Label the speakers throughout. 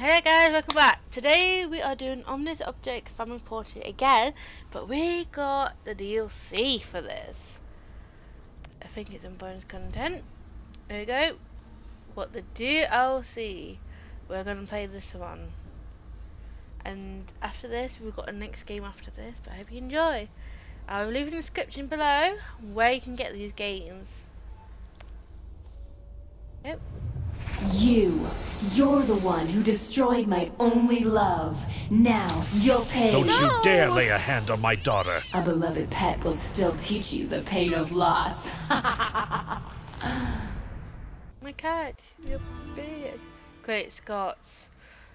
Speaker 1: Hey guys, welcome back. Today we are doing Ominous Object Family Portrait again, but we got the DLC for this. I think it's in bonus content. There we go. What the DLC. We're gonna play this one. And after this, we've got a next game after this, but I hope you enjoy. I'll leave in the description below where you can get these games. Yep.
Speaker 2: You, you're the one who destroyed my only love. Now you'll pay.
Speaker 3: Don't
Speaker 1: No.
Speaker 3: you dare lay a hand on my daughter.
Speaker 2: A beloved pet will still teach you the pain of loss.
Speaker 1: My cat, you're big. Great Scots.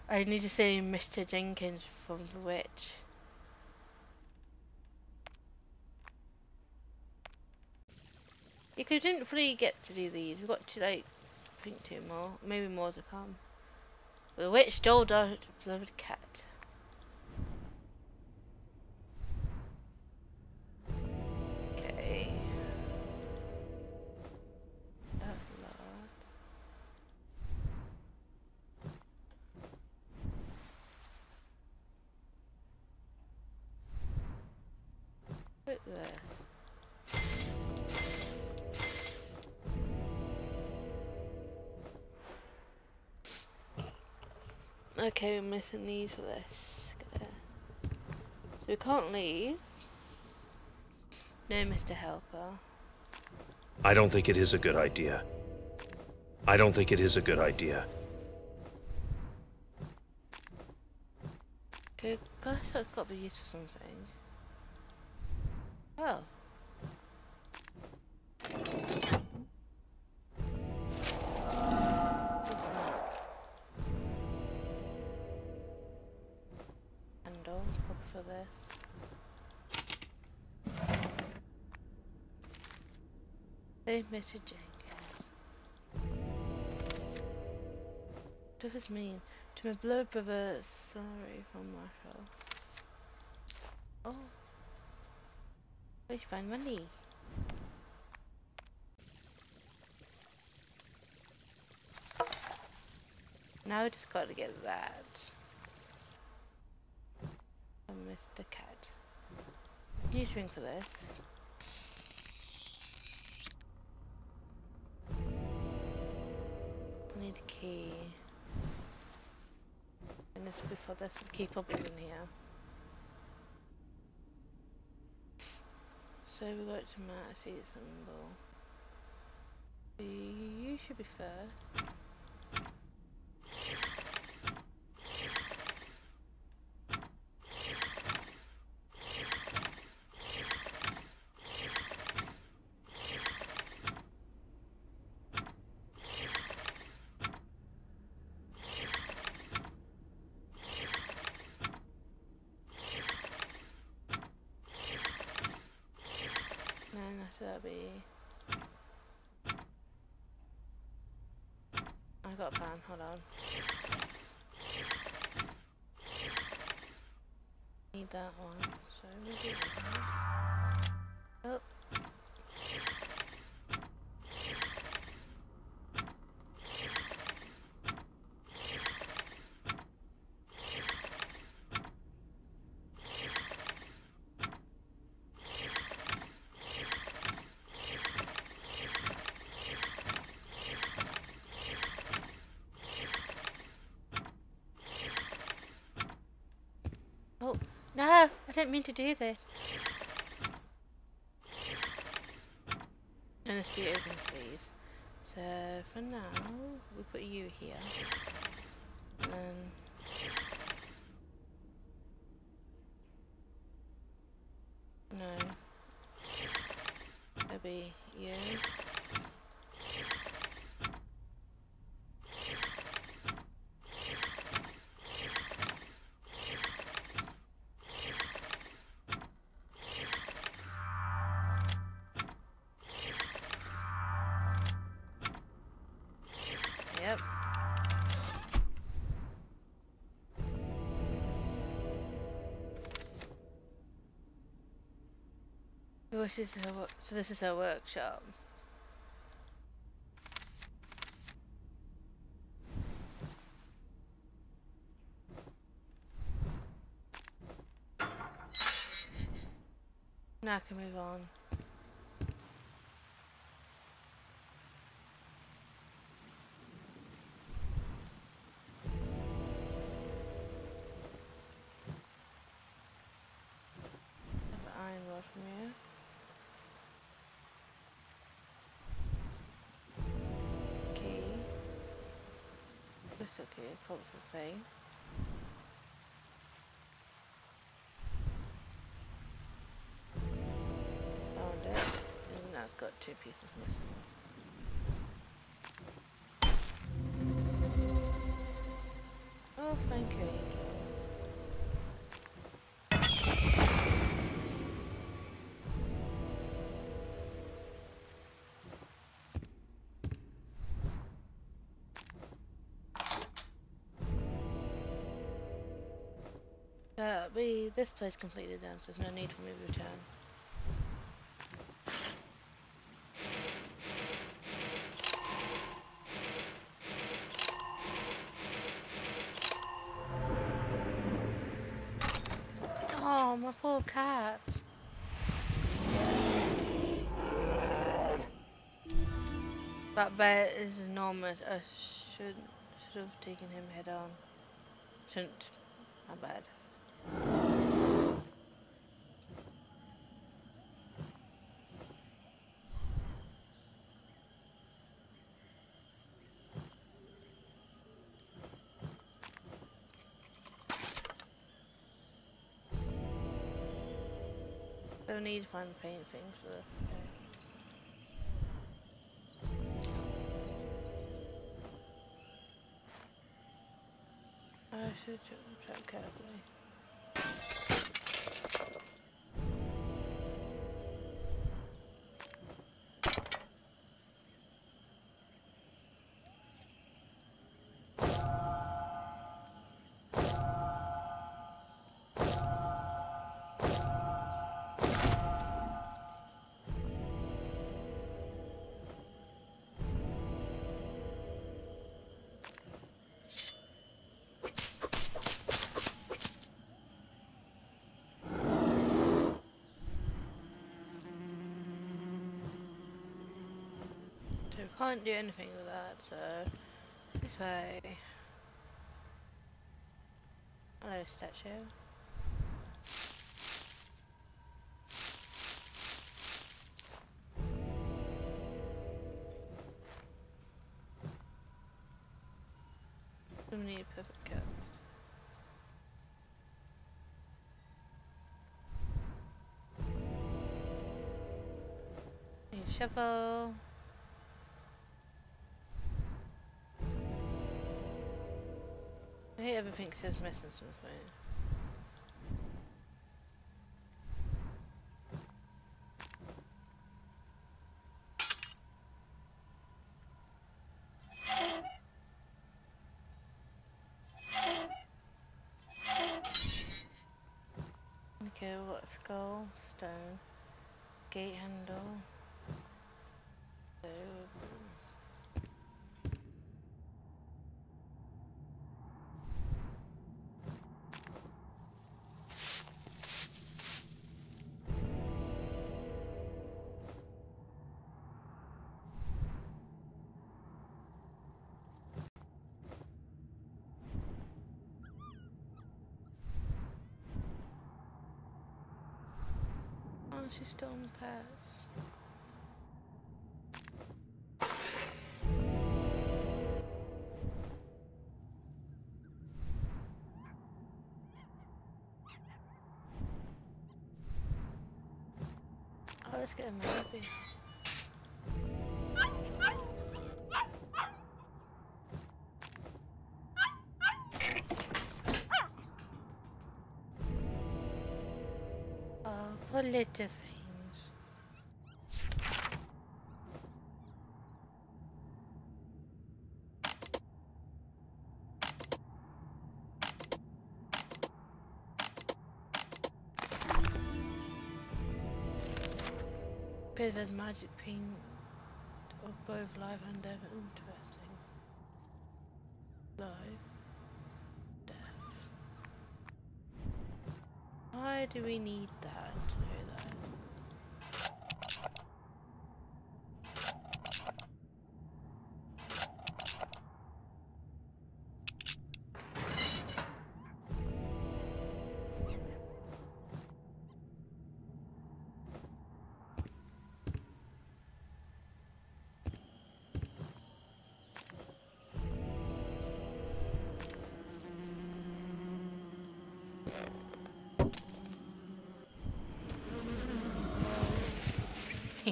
Speaker 1: I need to say Mr. Jenkins from The Witch. You could didn't fully get to do these. We've got to like Think two more. Maybe more to come. The witch stole our beloved cat. Okay. Put there. Okay, we're missing these for this. So we can't leave. No, Mr. Helper.
Speaker 3: I don't think it is a good idea. I don't think it is a good idea.
Speaker 1: Okay, gosh, that's got to be used for something. Oh. Mr. Jenkins. What does this mean? To my beloved brother, sorry from Marshall. Oh. Where'd you find money? Now I just gotta get that. Oh, from Mr. Cat. New string for this. Need a key. And this before this key probably in here. So we got to Matt seat symbol. You should be first. No, no, so that'll be. I got a hold on. Need that one, so we do that. Oh. Oh, no, I didn't mean to do this. And this be open, please. So for now, we put you here. And no, it'll be you. this is her, so this is her workshop. Now I can move on. Two pieces missing. Oh, thank you. Angel. Uh, this place completed then, so there's no need for me to return. That bear is enormous. I should should have taken him head on. Shouldn't. My bad. Don't need to find paint things for Tr- tread carefully. Can't do anything with that, so this way. Hello, statue. We need a perfect cast. Need shovel. Hate everything says missing something. Okay, what skull, stone, gate handle. She's still on the pass. Oh, let's get a movie. Oh, little Of magic paint of both life and death. Interesting. Live. Death. Why do we need that?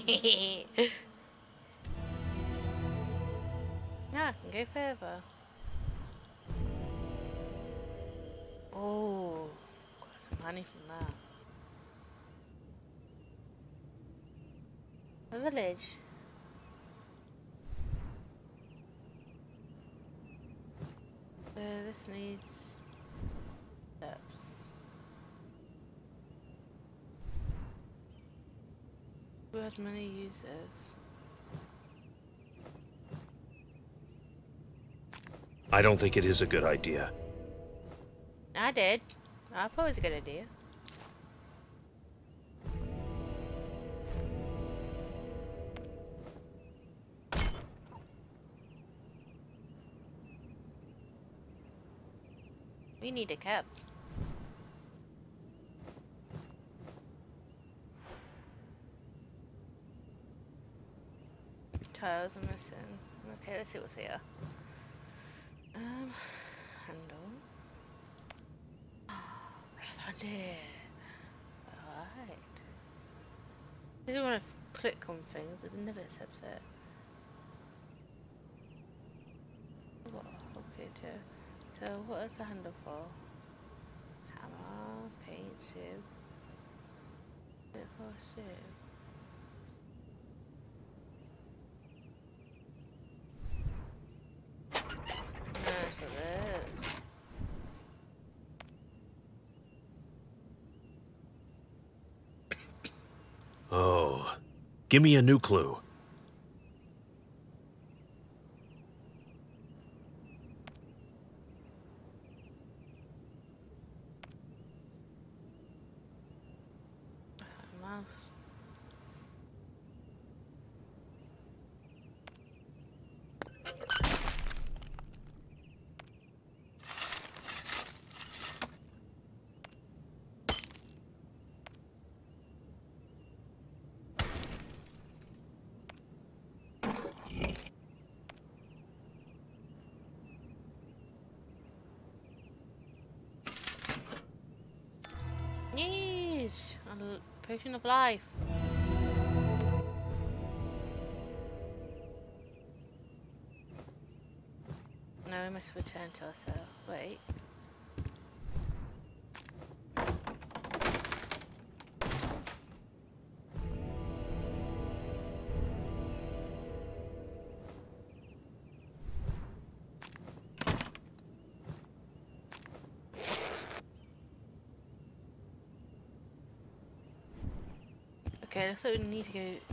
Speaker 1: yeah, I can go further. Oh, got some money from that. A village. So this needs steps. Who has many users?
Speaker 3: I don't think it is a good idea.
Speaker 1: I did. I thought it was a good idea. We need a cap. Tiles are missing. Okay, let's see what's here. Um, handle. Red handed. Alright. I didn't want to click on things, it never accepts it. Okay, too. So what is the handle for? Hammer, paint, sieve. Is it sieve? No, it's for this.
Speaker 3: Oh. Give me a new clue.
Speaker 1: Mouse. Yes, a l- potion of life. Now we must return to ourselves. Wait. Okay, so we need to go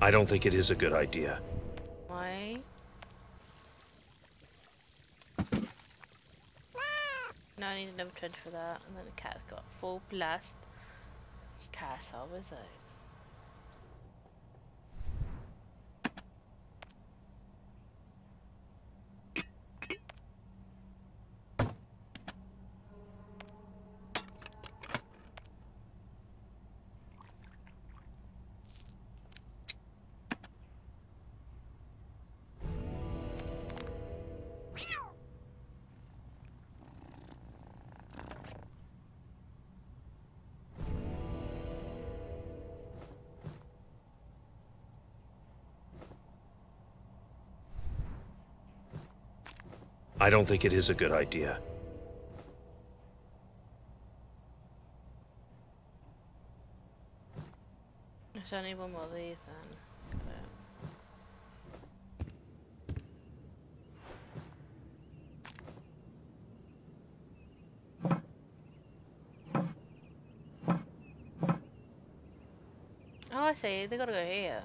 Speaker 3: I don't think it is a good idea.
Speaker 1: Why? No, I need another 20 for that. And then the cat's got full blast. Castle wizard.
Speaker 3: I don't think it is a good idea.
Speaker 1: There's only one more of these then. Oh, I see. They gotta go here.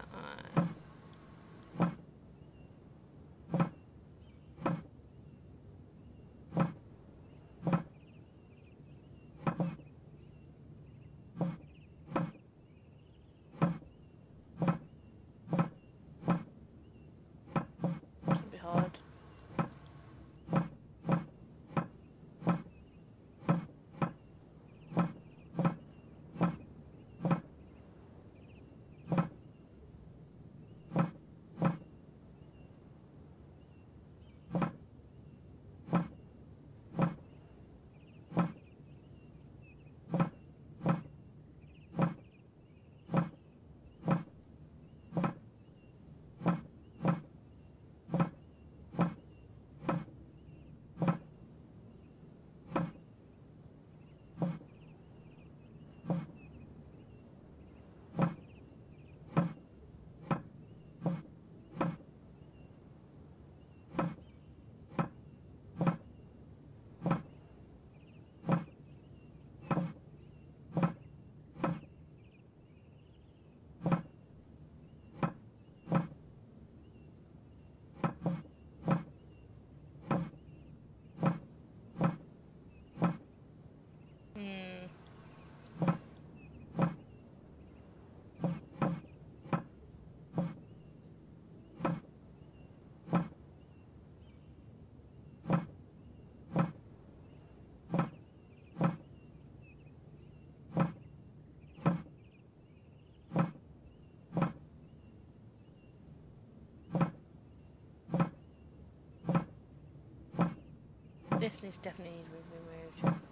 Speaker 1: This needs definitely needs to be removed.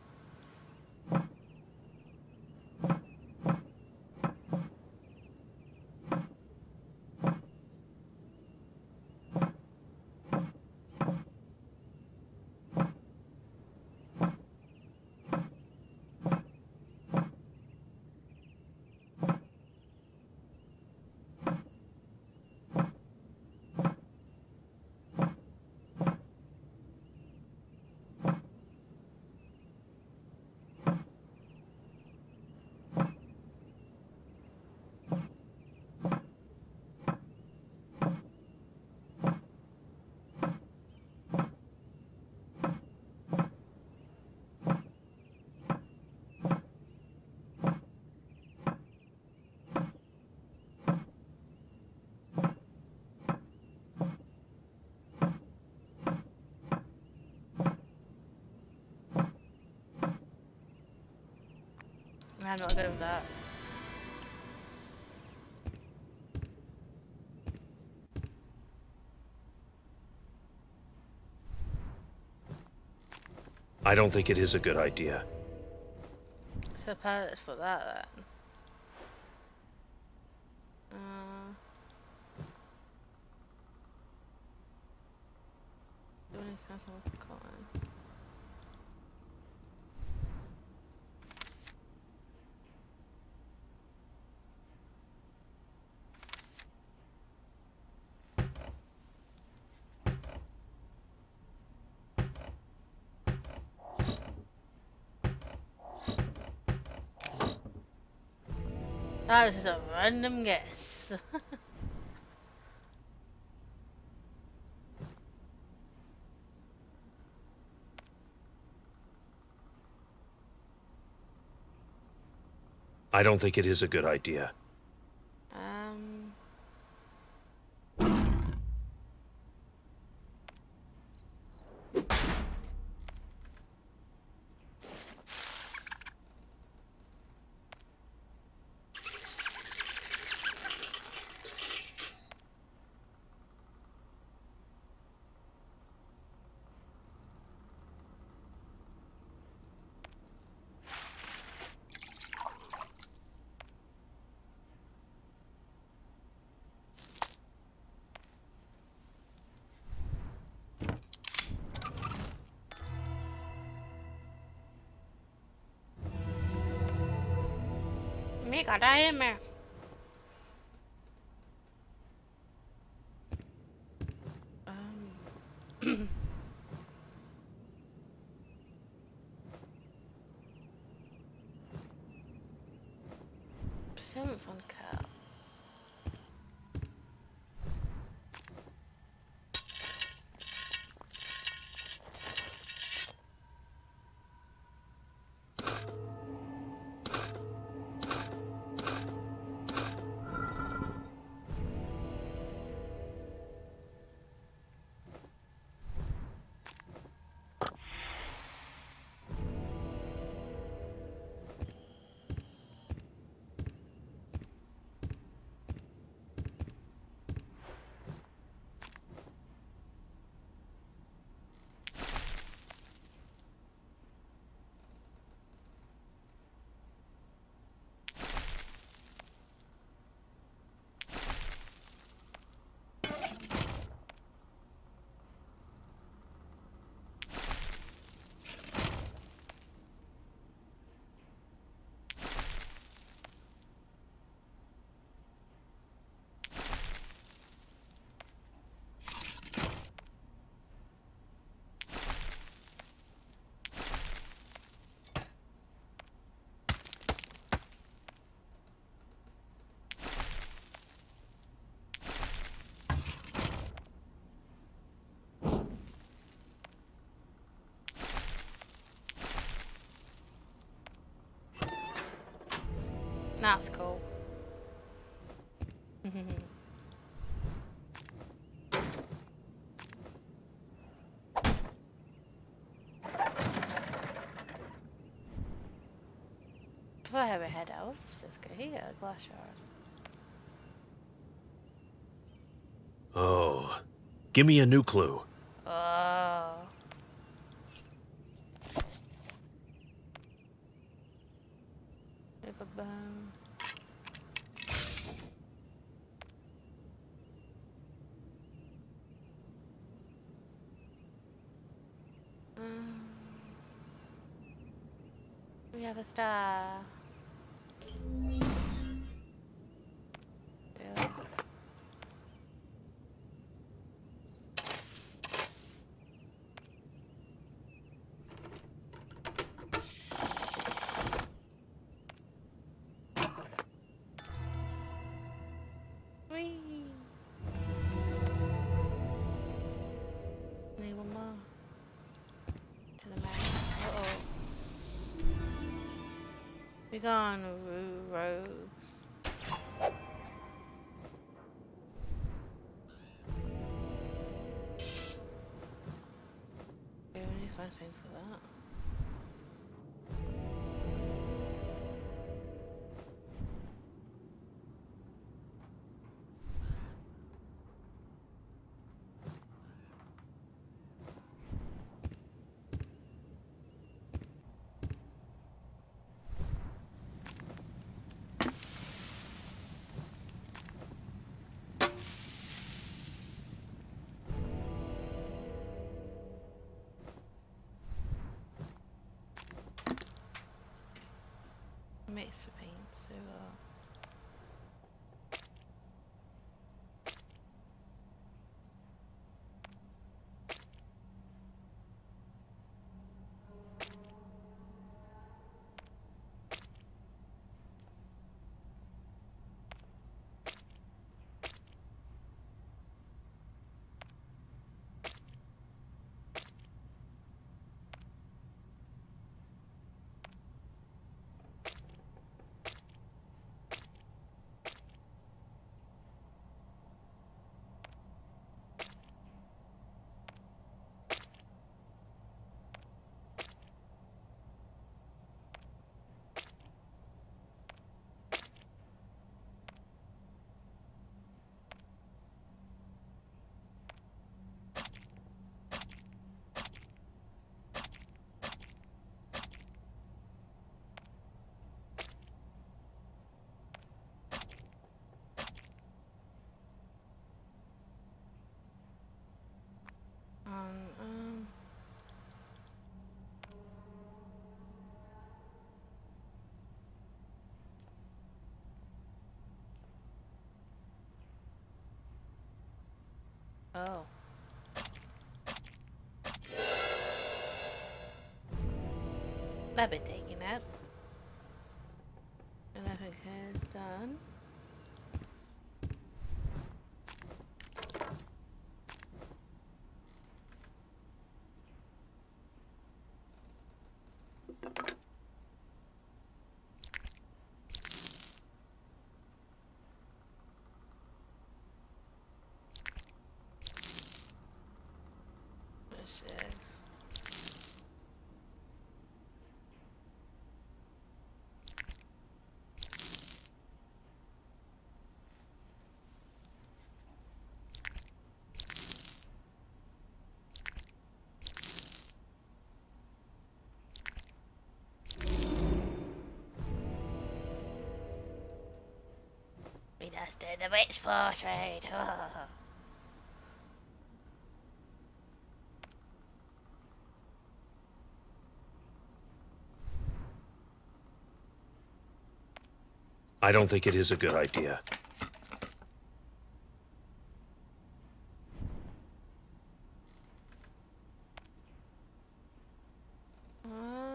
Speaker 1: I'm not good with that.
Speaker 3: I don't think it is a good idea.
Speaker 1: So let's put that then. Uh, do any kind of cotton. That was just a random guess.
Speaker 3: I don't think it is a good idea.
Speaker 1: Me got I in That's cool. Before I have a head out, let's go here, glass shard.
Speaker 3: Oh. Give me a new clue.
Speaker 1: We Mix the paint, Oh. That bit taken out. And I think it's done. This is We just did the witch portrait.
Speaker 3: I don't think it is a good idea.
Speaker 1: Uh,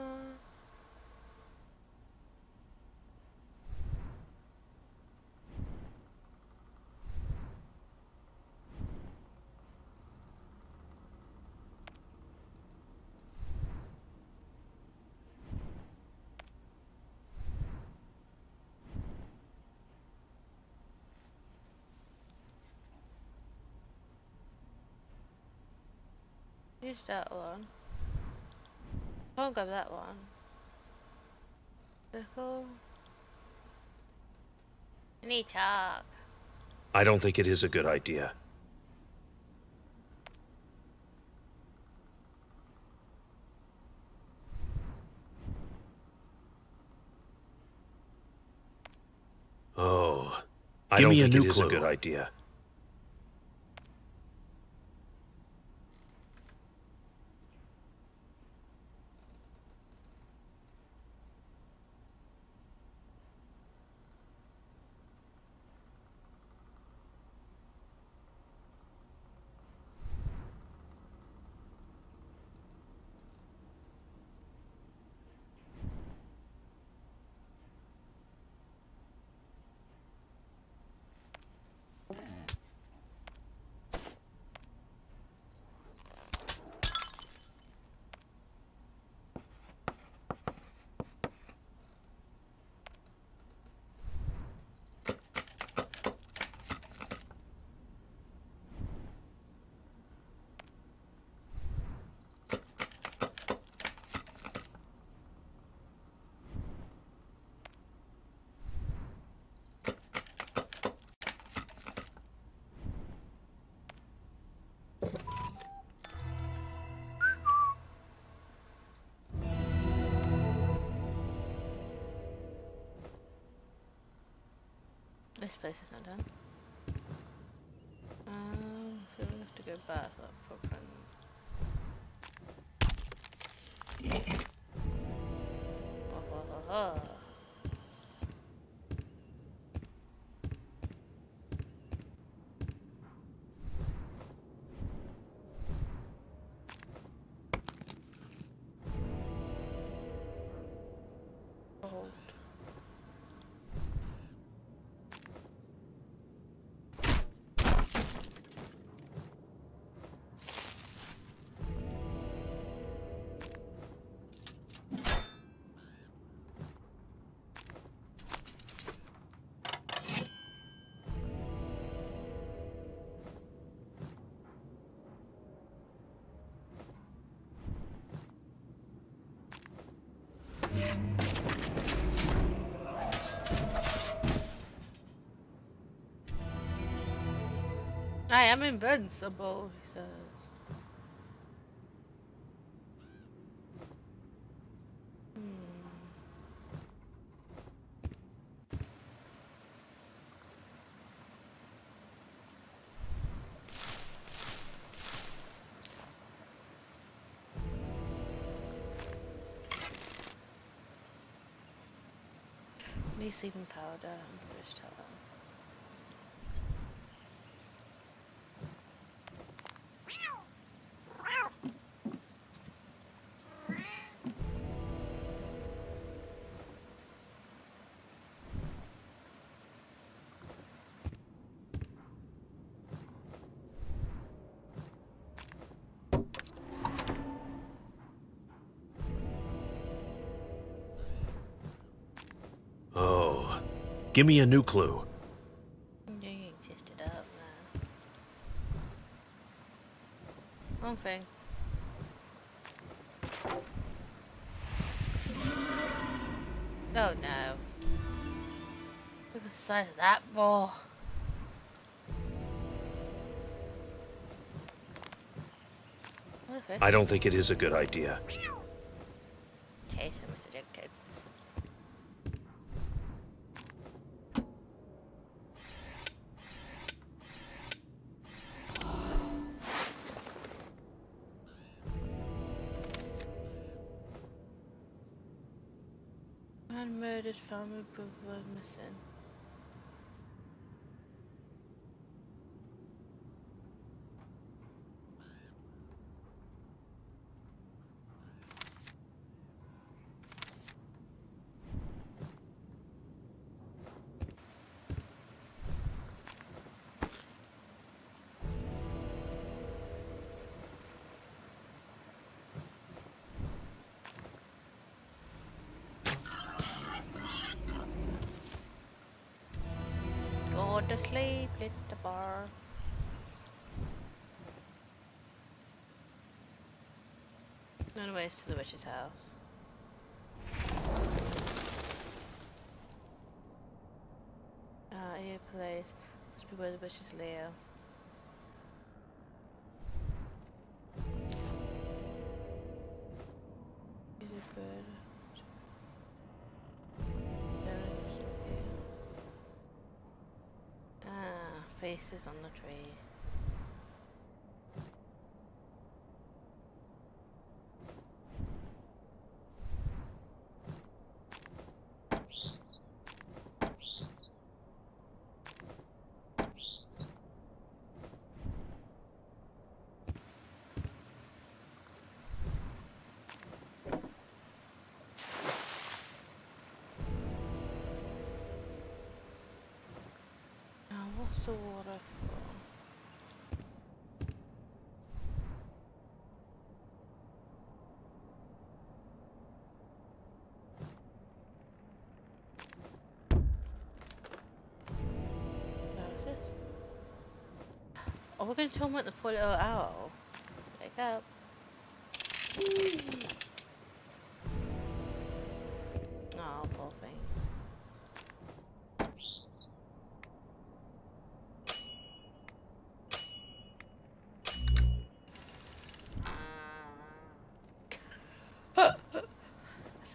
Speaker 1: Use that one. I'll grab that one. Circle. I need chalk.
Speaker 3: I don't think it is a good idea. Oh, I
Speaker 4: Give
Speaker 3: don't
Speaker 4: me a
Speaker 3: think
Speaker 4: new
Speaker 3: it is a good idea.
Speaker 1: Place is not done. Um, we have to go back I am invincible, he says. Hmm. Sleeping powder and brush towel.
Speaker 3: Give me a new clue.
Speaker 1: You can just it up. One thing. Oh no. Look at the size of that ball. What a fish.
Speaker 3: I don't think it is a good idea.
Speaker 1: Murdered family brother missing. To sleep, little bar. None ways to the witch's house. Ah, here place. Must be where the witch's lair. Faces on the tree. The? Oh, we're to tell them at the poor little owl. Wake up.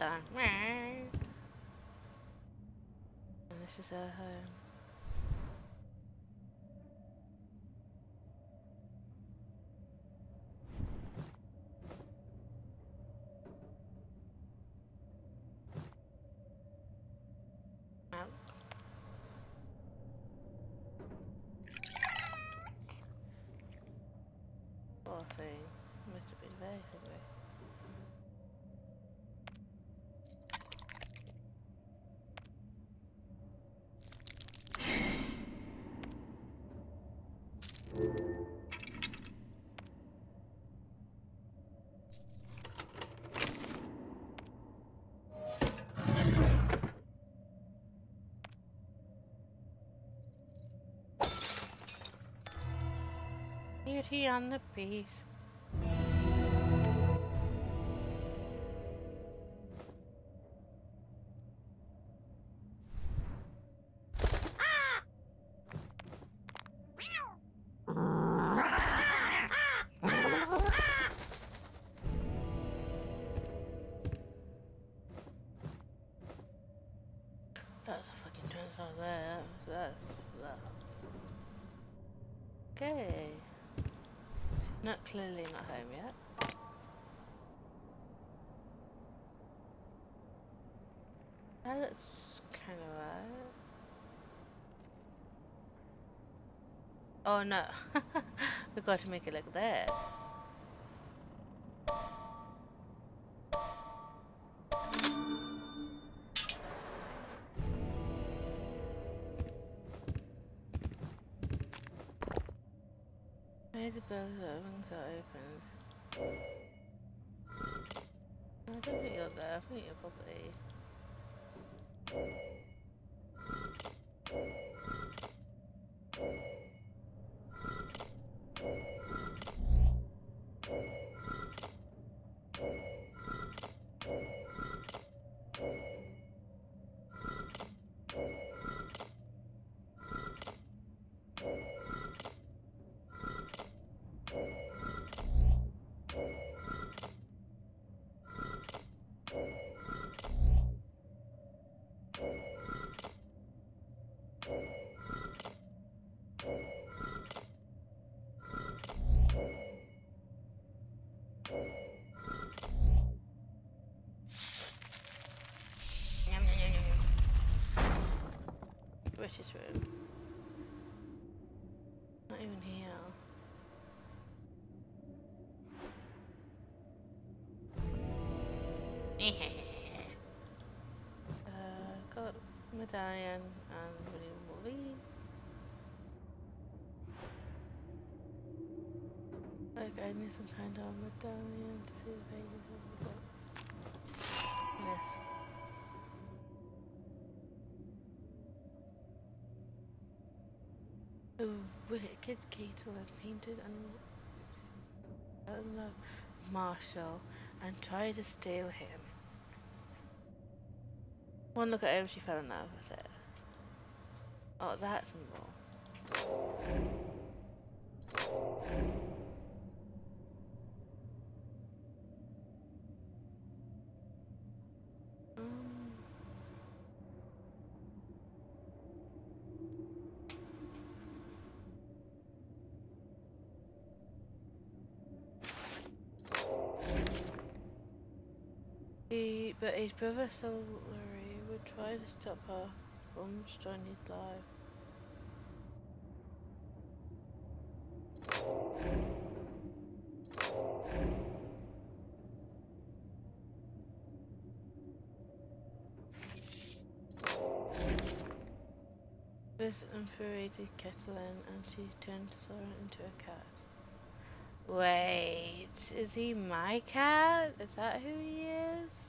Speaker 1: And this is our home. Out. Poor thing. Must have been very hungry. And the Beast. Clearly not home yet. That looks kind of right. Oh no, we got to make it like that. Are wings are open. I don't think you're there. I think you're probably. Room. Not even here. uh, got medallion and renewable these. Like I need some kind of medallion to see the pages of the books. Yes. The wicked Caitlin painted love Marshall and tried to steal him. One look at him, she fell in love with it. Oh, that's more. Um, He, but his brother Solary would try to stop her from destroying his life. This infuriated Caitlin and she turned Sora into a cat. Wait, is he my cat? Is that who he is?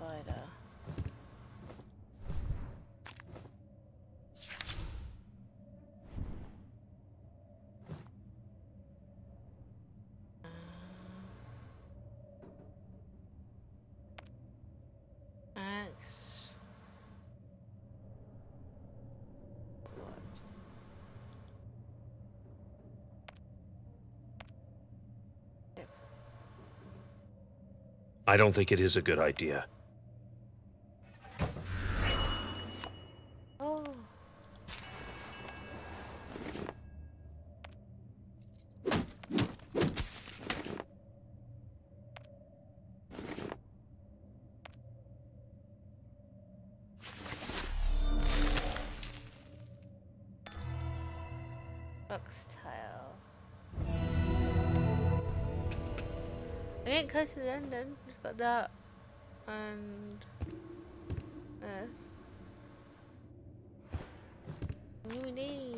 Speaker 1: spider.
Speaker 3: I don't think it is a good idea.
Speaker 1: Box tile. I didn't close to the ending, just got that and this. New name.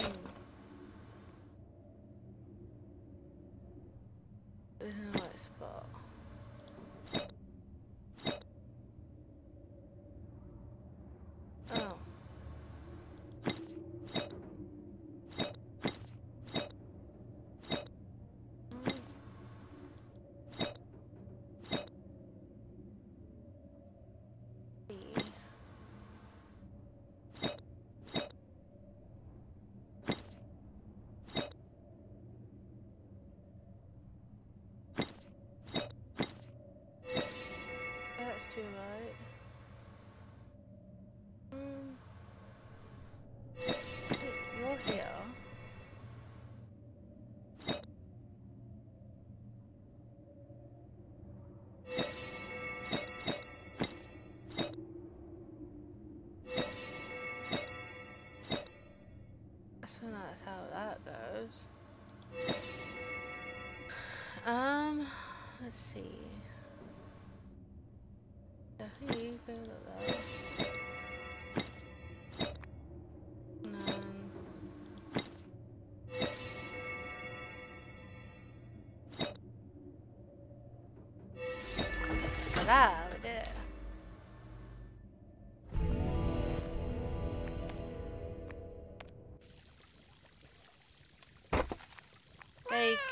Speaker 1: Um, let's see.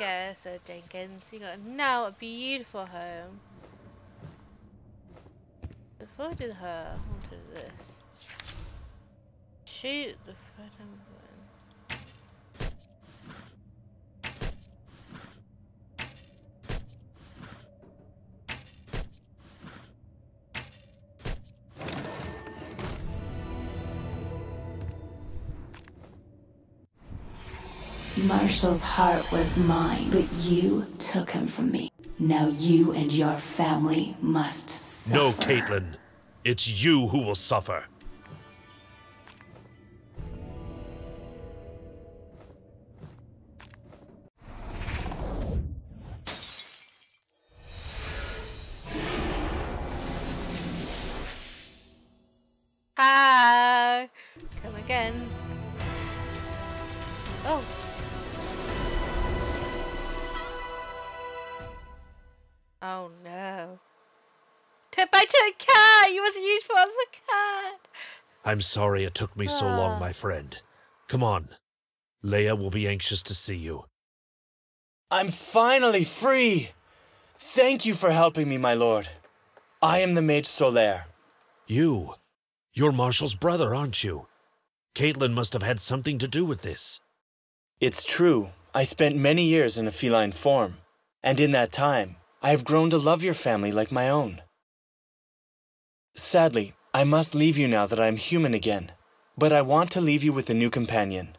Speaker 1: Sir Jenkins. You got now a beautiful home. Before I do her, I want to do this. shoot the button.
Speaker 2: Marshall's heart was mine, but you took him from me. Now you and your family must suffer.
Speaker 3: No, Caitlin. It's you who will suffer.
Speaker 1: Hi! Come again. Oh. Oh Turned back to a cat! You was useful as a cat!
Speaker 3: I'm sorry it took me so long, my friend. Come on. Leia will be anxious to see you.
Speaker 4: I'm finally free! Thank you for helping me, my lord. I am the Mage Solaire.
Speaker 3: You. You're Marshall's brother, aren't you? Caitlin must have had something to do with this.
Speaker 4: It's true, I spent many years in a feline form, and in that time, I have grown to love your family like my own. Sadly, I must leave you now that I am human again, but I want to leave you with a new companion.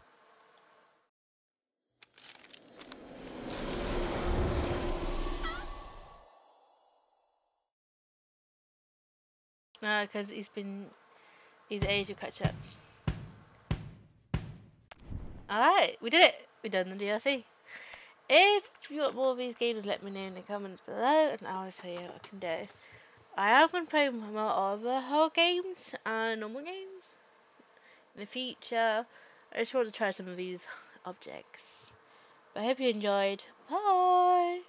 Speaker 1: No, because he's been. He's age to catch up. Alright, we did it! We done the DLC. If you want more of these games, let me know in the comments below and I'll tell you what I can do. I am going to play more other horror games and normal games in the future. I just want to try some of these objects. But I hope you enjoyed. Bye!